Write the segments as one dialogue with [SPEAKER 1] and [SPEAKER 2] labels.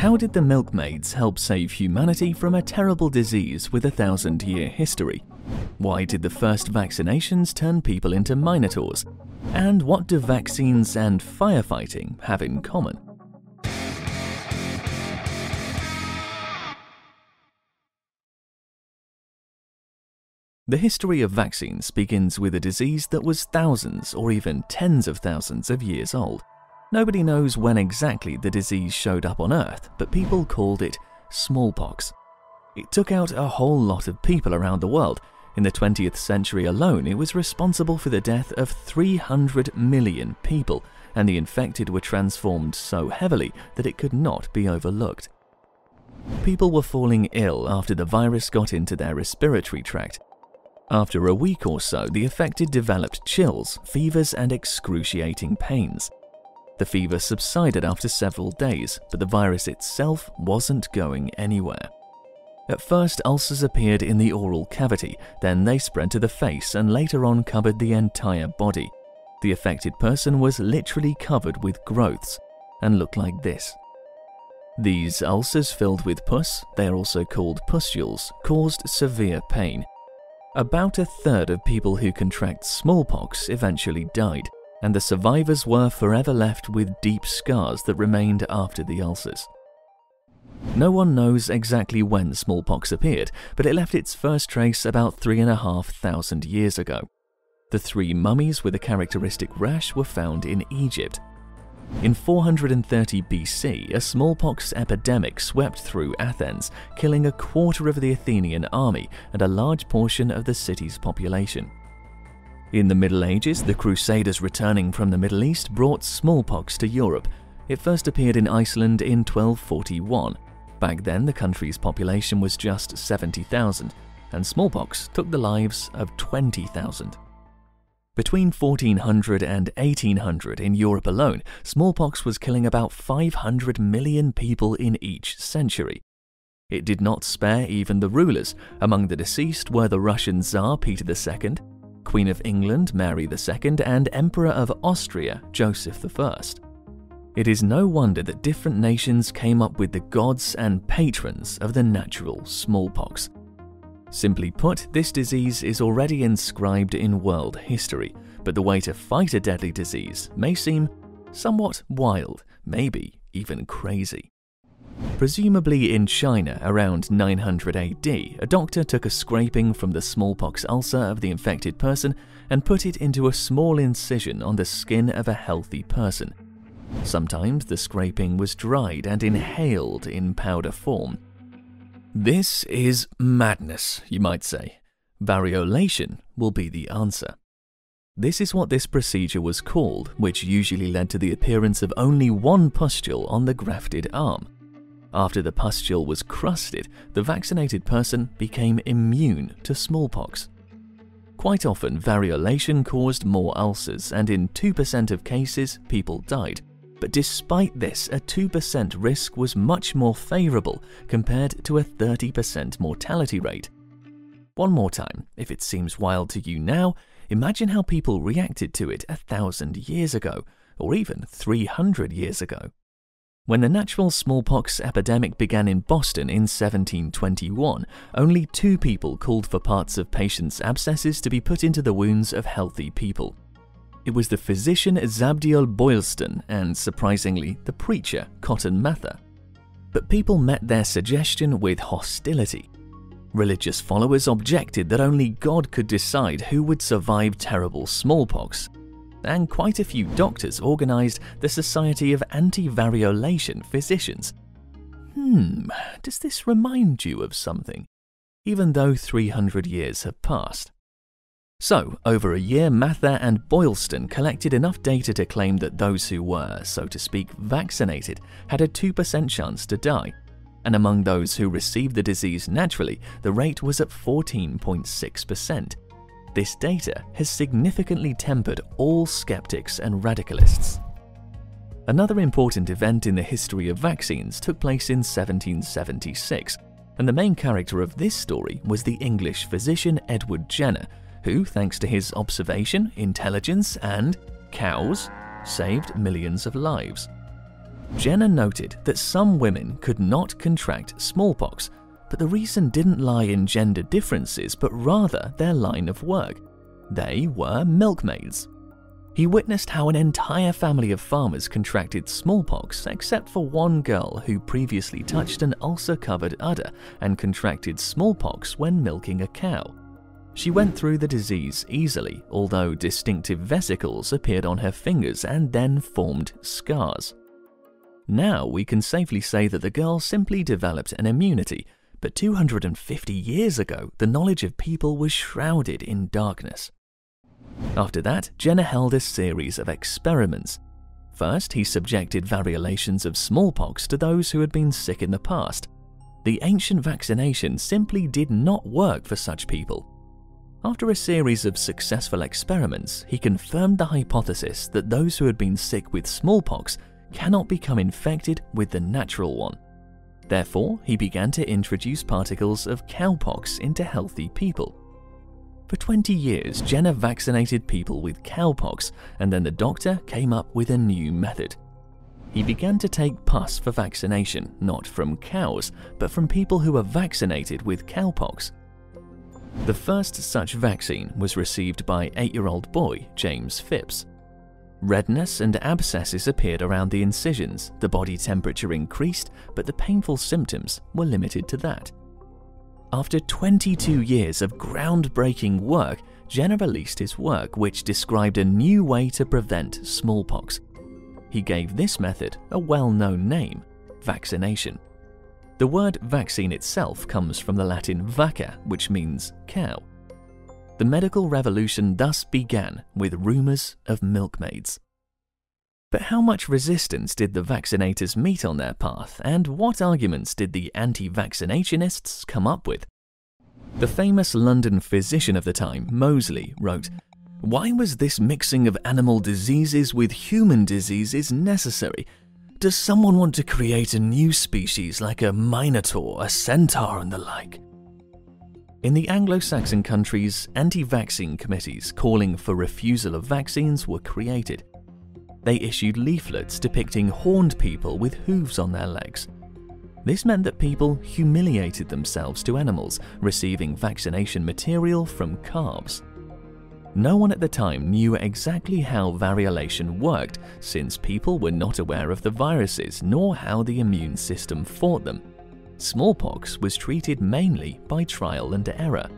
[SPEAKER 1] How did the milkmaids help save humanity from a terrible disease with a thousand year history? Why did the first vaccinations turn people into minotaurs? And what do vaccines and firefighting have in common? The history of vaccines begins with a disease that was thousands or even tens of thousands of years old. Nobody knows when exactly the disease showed up on Earth, but people called it smallpox. It took out a whole lot of people around the world. In the 20th century alone, it was responsible for the death of 300 million people, and the infected were transformed so heavily that it could not be overlooked. People were falling ill after the virus got into their respiratory tract. After a week or so, the affected developed chills, fevers, and excruciating pains. The fever subsided after several days, but the virus itself wasn't going anywhere. At first, ulcers appeared in the oral cavity, then they spread to the face and later on covered the entire body. The affected person was literally covered with growths and looked like this. These ulcers filled with pus, they are also called pustules, caused severe pain. About a third of people who contract smallpox eventually died, and the survivors were forever left with deep scars that remained after the ulcers. No one knows exactly when smallpox appeared, but it left its first trace about three and a half thousand years ago. The three mummies with a characteristic rash were found in Egypt. In 430 BC, a smallpox epidemic swept through Athens, killing a quarter of the Athenian army and a large portion of the city's population. In the Middle Ages, the Crusaders returning from the Middle East brought smallpox to Europe. It first appeared in Iceland in 1241. Back then, the country's population was just 70,000, and smallpox took the lives of 20,000. Between 1400 and 1800 in Europe alone, smallpox was killing about 500 million people in each century. It did not spare even the rulers. Among the deceased were the Russian Tsar Peter II, Queen of England Mary II, and Emperor of Austria Joseph I. It is no wonder that different nations came up with the gods and patrons of the natural smallpox. Simply put, this disease is already inscribed in world history, but the way to fight a deadly disease may seem somewhat wild, maybe even crazy. Presumably in China around 900 AD, a doctor took a scraping from the smallpox ulcer of the infected person and put it into a small incision on the skin of a healthy person. Sometimes the scraping was dried and inhaled in powder form. This is madness, you might say. Variolation will be the answer. This is what this procedure was called, which usually led to the appearance of only one pustule on the grafted arm. After the pustule was crusted, the vaccinated person became immune to smallpox. Quite often, variolation caused more ulcers, and in 2% of cases, people died. But despite this, a 2% risk was much more favourable compared to a 30% mortality rate. One more time, if it seems wild to you now, imagine how people reacted to it a thousand years ago, or even 300 years ago. When the natural smallpox epidemic began in Boston in 1721, only two people called for parts of patients' abscesses to be put into the wounds of healthy people. It was the physician Zabdiel Boylston and, surprisingly, the preacher Cotton Mather. But people met their suggestion with hostility. Religious followers objected that only God could decide who would survive terrible smallpox, and quite a few doctors organized the Society of Anti-Variolation Physicians. Hmm, does this remind you of something? Even though 300 years have passed. So, over a year, Mather and Boylston collected enough data to claim that those who were, so to speak, vaccinated had a 2% chance to die. And among those who received the disease naturally, the rate was at 14.6%. This data has significantly tempered all skeptics and radicalists. Another important event in the history of vaccines took place in 1776, and the main character of this story was the English physician Edward Jenner, who, thanks to his observation, intelligence, and cows, saved millions of lives. Jenner noted that some women could not contract smallpox, but the reason didn't lie in gender differences but rather their line of work. They were milkmaids. He witnessed how an entire family of farmers contracted smallpox except for one girl who previously touched an ulcer covered udder and contracted smallpox when milking a cow. She went through the disease easily, although distinctive vesicles appeared on her fingers and then formed scars. Now we can safely say that the girl simply developed an immunity, but 250 years ago, the knowledge of people was shrouded in darkness. After that, Jenner held a series of experiments. First, he subjected variolations of smallpox to those who had been sick in the past. The ancient vaccination simply did not work for such people. After a series of successful experiments, he confirmed the hypothesis that those who had been sick with smallpox cannot become infected with the natural one. Therefore, he began to introduce particles of cowpox into healthy people. For 20 years, Jenner vaccinated people with cowpox, and then the doctor came up with a new method. He began to take pus for vaccination, not from cows, but from people who were vaccinated with cowpox. The first such vaccine was received by 8 year old boy James Phipps. Redness and abscesses appeared around the incisions, the body temperature increased, but the painful symptoms were limited to that. After 22 years of groundbreaking work, Jenner released his work which described a new way to prevent smallpox. He gave this method a well-known name, vaccination. The word vaccine itself comes from the Latin vacca, which means cow. The medical revolution thus began with rumours of milkmaids. But how much resistance did the vaccinators meet on their path, and what arguments did the anti-vaccinationists come up with? The famous London physician of the time, Moseley, wrote, Why was this mixing of animal diseases with human diseases necessary? Does someone want to create a new species like a minotaur, a centaur, and the like? In the Anglo-Saxon countries, anti-vaccine committees calling for refusal of vaccines were created. They issued leaflets depicting horned people with hooves on their legs. This meant that people humiliated themselves to animals, receiving vaccination material from calves. No one at the time knew exactly how variolation worked, since people were not aware of the viruses nor how the immune system fought them. Smallpox was treated mainly by trial and error.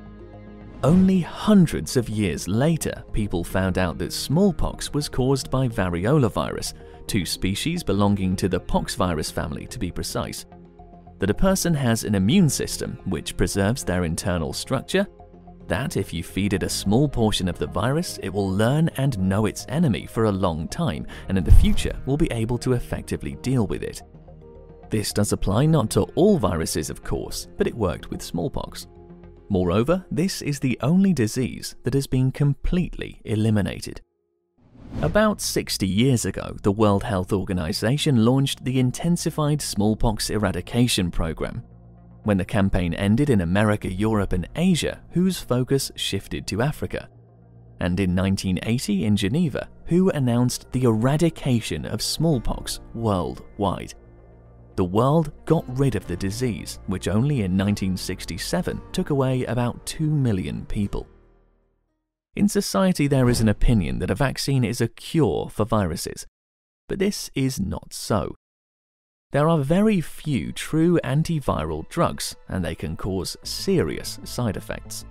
[SPEAKER 1] Only hundreds of years later, people found out that smallpox was caused by variola virus, two species belonging to the poxvirus family to be precise. That a person has an immune system which preserves their internal structure, that if you feed it a small portion of the virus, it will learn and know its enemy for a long time and in the future will be able to effectively deal with it. This does apply not to all viruses of course, but it worked with smallpox. Moreover, this is the only disease that has been completely eliminated. About 60 years ago, the World Health Organization launched the Intensified Smallpox Eradication Program. When the campaign ended in America, Europe, and Asia, WHO's focus shifted to Africa. And in 1980 in Geneva, WHO announced the eradication of smallpox worldwide the world got rid of the disease, which only in 1967 took away about 2 million people. In society, there is an opinion that a vaccine is a cure for viruses, but this is not so. There are very few true antiviral drugs, and they can cause serious side effects.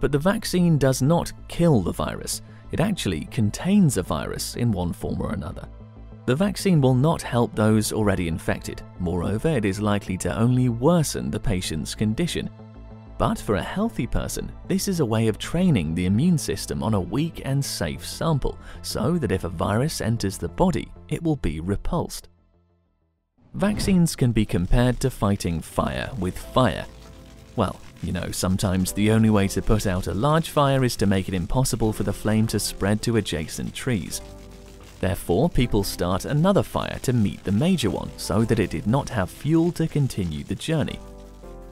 [SPEAKER 1] But the vaccine does not kill the virus, it actually contains a virus in one form or another. The vaccine will not help those already infected. Moreover, it is likely to only worsen the patient's condition. But for a healthy person, this is a way of training the immune system on a weak and safe sample, so that if a virus enters the body, it will be repulsed. Vaccines can be compared to fighting fire with fire. Well, you know, sometimes the only way to put out a large fire is to make it impossible for the flame to spread to adjacent trees. Therefore, people start another fire to meet the major one so that it did not have fuel to continue the journey.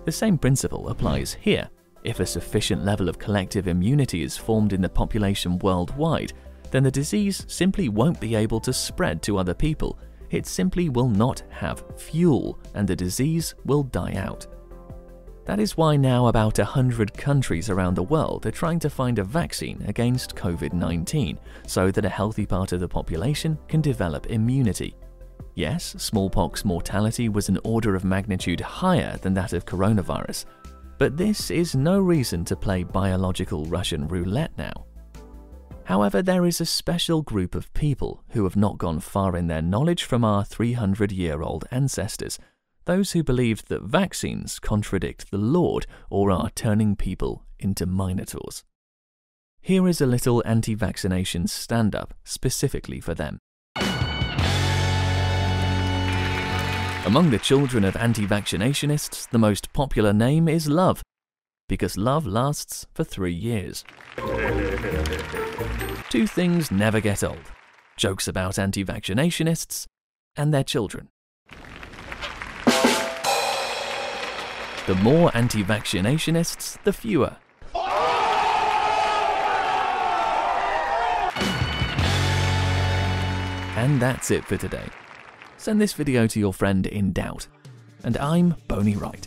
[SPEAKER 1] The same principle applies here. If a sufficient level of collective immunity is formed in the population worldwide, then the disease simply won't be able to spread to other people, it simply will not have fuel and the disease will die out. That is why now about 100 countries around the world are trying to find a vaccine against COVID 19 so that a healthy part of the population can develop immunity. Yes, smallpox mortality was an order of magnitude higher than that of coronavirus, but this is no reason to play biological Russian roulette now. However, there is a special group of people who have not gone far in their knowledge from our 300 year old ancestors those who believed that vaccines contradict the Lord or are turning people into minotaurs. Here is a little anti vaccination stand up specifically for them. Among the children of anti vaccinationists, the most popular name is Love, because love lasts for three years. Two things never get old jokes about anti vaccinationists and their children. The more anti vaccinationists, the fewer. And that's it for today. Send this video to your friend in doubt. And I'm Bony Right.